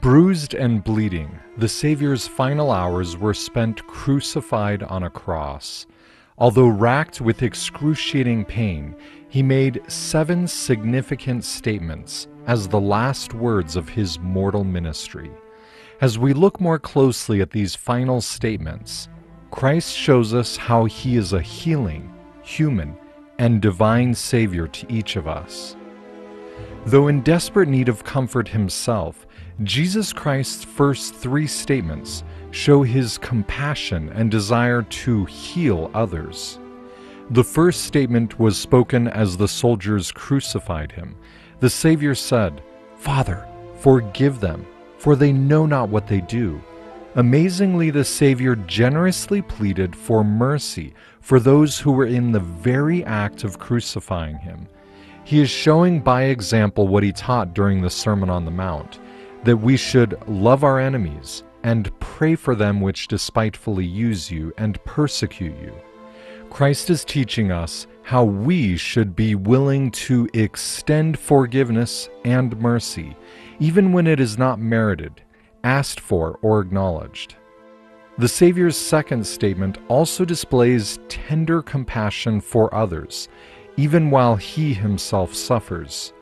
Bruised and bleeding, the Savior's final hours were spent crucified on a cross. Although racked with excruciating pain, he made seven significant statements as the last words of his mortal ministry. As we look more closely at these final statements, Christ shows us how he is a healing, human, and divine Savior to each of us. Though in desperate need of comfort himself, Jesus Christ's first three statements show his compassion and desire to heal others. The first statement was spoken as the soldiers crucified him. The Savior said, Father, forgive them, for they know not what they do. Amazingly, the Savior generously pleaded for mercy for those who were in the very act of crucifying him. He is showing by example what he taught during the Sermon on the Mount that we should love our enemies and pray for them which despitefully use you and persecute you. Christ is teaching us how we should be willing to extend forgiveness and mercy, even when it is not merited, asked for, or acknowledged. The Savior's second statement also displays tender compassion for others, even while he himself suffers.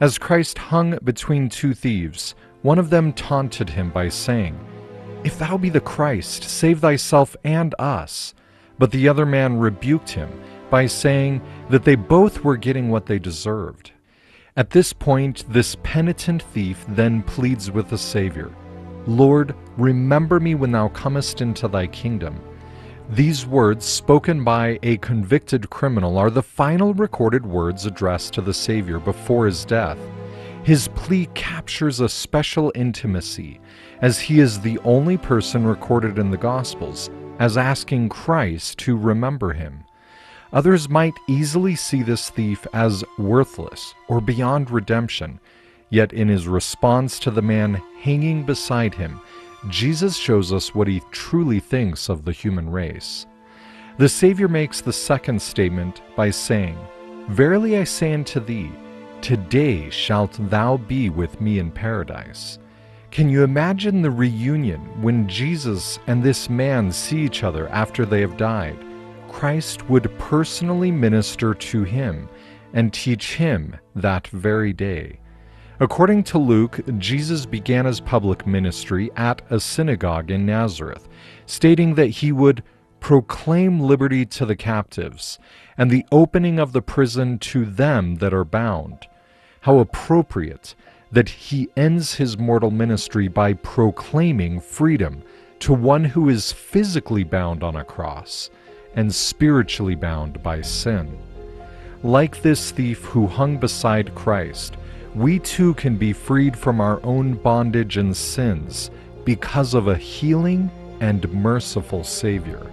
As Christ hung between two thieves, one of them taunted him by saying, If thou be the Christ, save thyself and us. But the other man rebuked him by saying that they both were getting what they deserved. At this point, this penitent thief then pleads with the Savior Lord, remember me when thou comest into thy kingdom. These words, spoken by a convicted criminal, are the final recorded words addressed to the Savior before his death. His plea captures a special intimacy, as he is the only person recorded in the Gospels as asking Christ to remember him. Others might easily see this thief as worthless or beyond redemption, yet in his response to the man hanging beside him, Jesus shows us what he truly thinks of the human race. The Savior makes the second statement by saying, Verily I say unto thee, Today shalt thou be with me in paradise. Can you imagine the reunion when Jesus and this man see each other after they have died? Christ would personally minister to him and teach him that very day. According to Luke, Jesus began his public ministry at a synagogue in Nazareth, stating that he would proclaim liberty to the captives and the opening of the prison to them that are bound. How appropriate that he ends his mortal ministry by proclaiming freedom to one who is physically bound on a cross and spiritually bound by sin. Like this thief who hung beside Christ, we too can be freed from our own bondage and sins because of a healing and merciful Savior.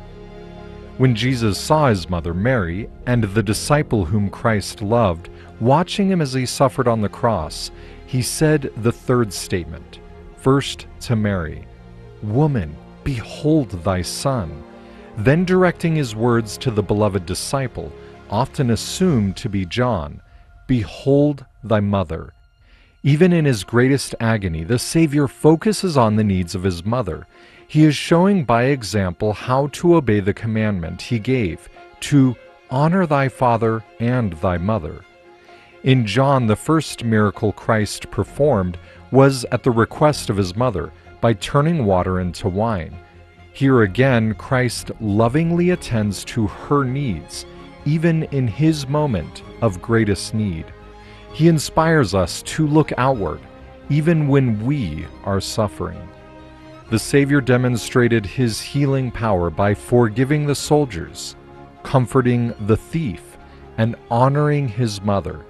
When Jesus saw his mother Mary and the disciple whom Christ loved watching him as he suffered on the cross, he said the third statement, first to Mary, Woman, behold thy son. Then directing his words to the beloved disciple, often assumed to be John, Behold thy mother. Even in his greatest agony, the Savior focuses on the needs of his mother he is showing by example how to obey the commandment he gave to honor thy father and thy mother. In John, the first miracle Christ performed was at the request of his mother by turning water into wine. Here again, Christ lovingly attends to her needs, even in his moment of greatest need. He inspires us to look outward, even when we are suffering the Savior demonstrated his healing power by forgiving the soldiers, comforting the thief, and honoring his mother.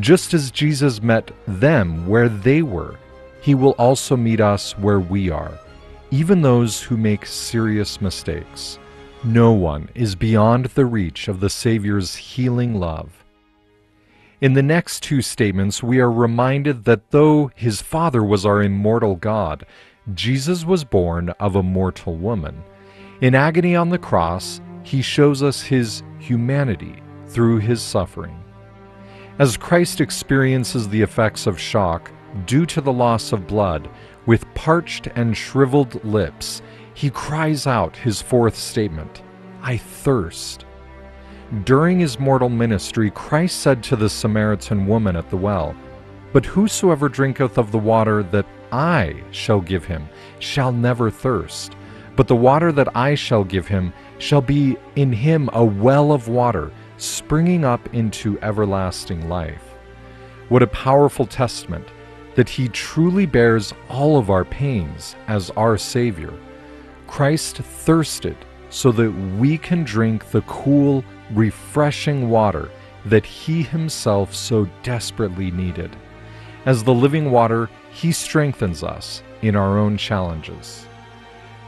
Just as Jesus met them where they were, he will also meet us where we are, even those who make serious mistakes. No one is beyond the reach of the Savior's healing love. In the next two statements, we are reminded that though his Father was our immortal God, Jesus was born of a mortal woman. In agony on the cross, he shows us his humanity through his suffering. As Christ experiences the effects of shock, due to the loss of blood, with parched and shriveled lips, he cries out his fourth statement I thirst. During his mortal ministry, Christ said to the Samaritan woman at the well, But whosoever drinketh of the water that I shall give him shall never thirst, but the water that I shall give him shall be in him a well of water, springing up into everlasting life. What a powerful testament that he truly bears all of our pains as our Savior. Christ thirsted so that we can drink the cool, refreshing water that he himself so desperately needed. As the living water, he strengthens us in our own challenges.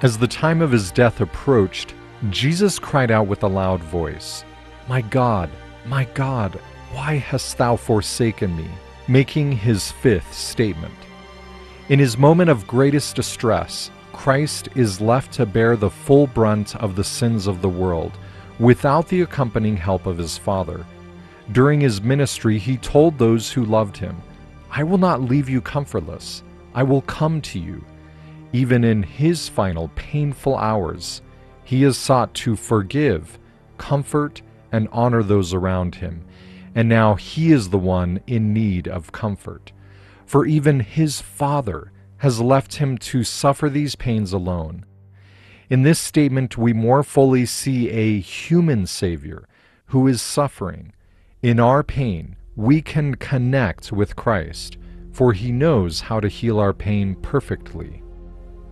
As the time of his death approached, Jesus cried out with a loud voice, My God, my God, why hast thou forsaken me? making his fifth statement. In his moment of greatest distress, Christ is left to bear the full brunt of the sins of the world without the accompanying help of his Father. During his ministry, he told those who loved him, I will not leave you comfortless. I will come to you. Even in his final painful hours, he has sought to forgive, comfort, and honor those around him. And now he is the one in need of comfort. For even his Father has left him to suffer these pains alone. In this statement, we more fully see a human Savior who is suffering. In our pain, we can connect with Christ, for he knows how to heal our pain perfectly.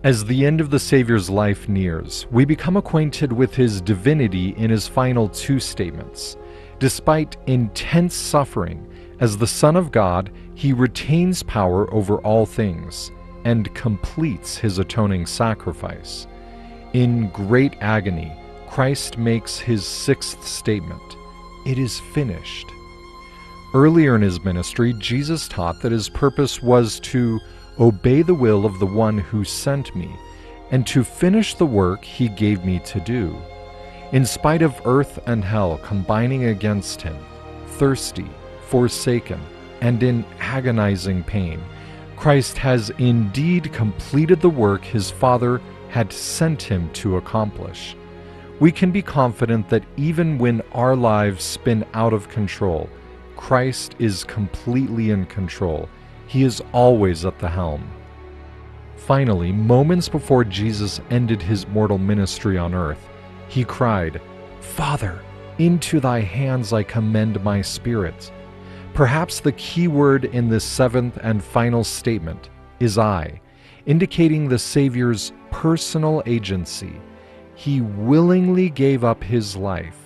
As the end of the Savior's life nears, we become acquainted with his divinity in his final two statements. Despite intense suffering, as the Son of God, he retains power over all things and completes his atoning sacrifice. In great agony, Christ makes his sixth statement It is finished. Earlier in his ministry, Jesus taught that his purpose was to obey the will of the one who sent me and to finish the work he gave me to do. In spite of earth and hell combining against him, thirsty, forsaken, and in agonizing pain, Christ has indeed completed the work his Father had sent him to accomplish. We can be confident that even when our lives spin out of control, Christ is completely in control. He is always at the helm. Finally, moments before Jesus ended his mortal ministry on earth, he cried, Father, into thy hands I commend my spirit. Perhaps the key word in this seventh and final statement is I, indicating the Savior's personal agency. He willingly gave up his life.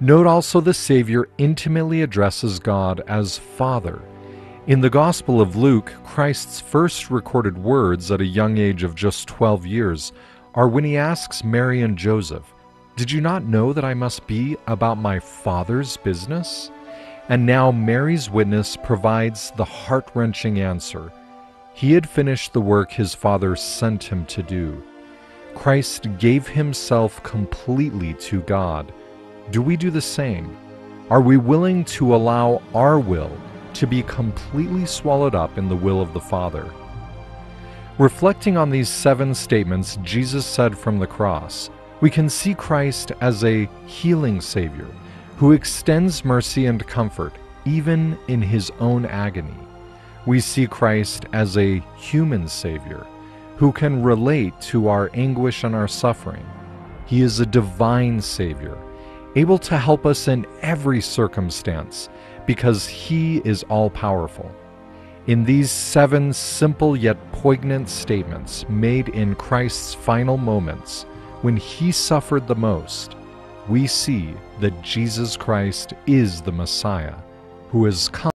Note also the Savior intimately addresses God as Father. In the Gospel of Luke, Christ's first recorded words at a young age of just 12 years are when he asks Mary and Joseph, Did you not know that I must be about my Father's business? And now Mary's witness provides the heart wrenching answer. He had finished the work his Father sent him to do. Christ gave himself completely to God. Do we do the same? Are we willing to allow our will to be completely swallowed up in the will of the Father? Reflecting on these seven statements Jesus said from the cross, we can see Christ as a healing Savior who extends mercy and comfort even in his own agony. We see Christ as a human Savior who can relate to our anguish and our suffering. He is a divine Savior, able to help us in every circumstance because He is all powerful. In these seven simple yet poignant statements made in Christ's final moments, when He suffered the most, we see that Jesus Christ is the Messiah who has come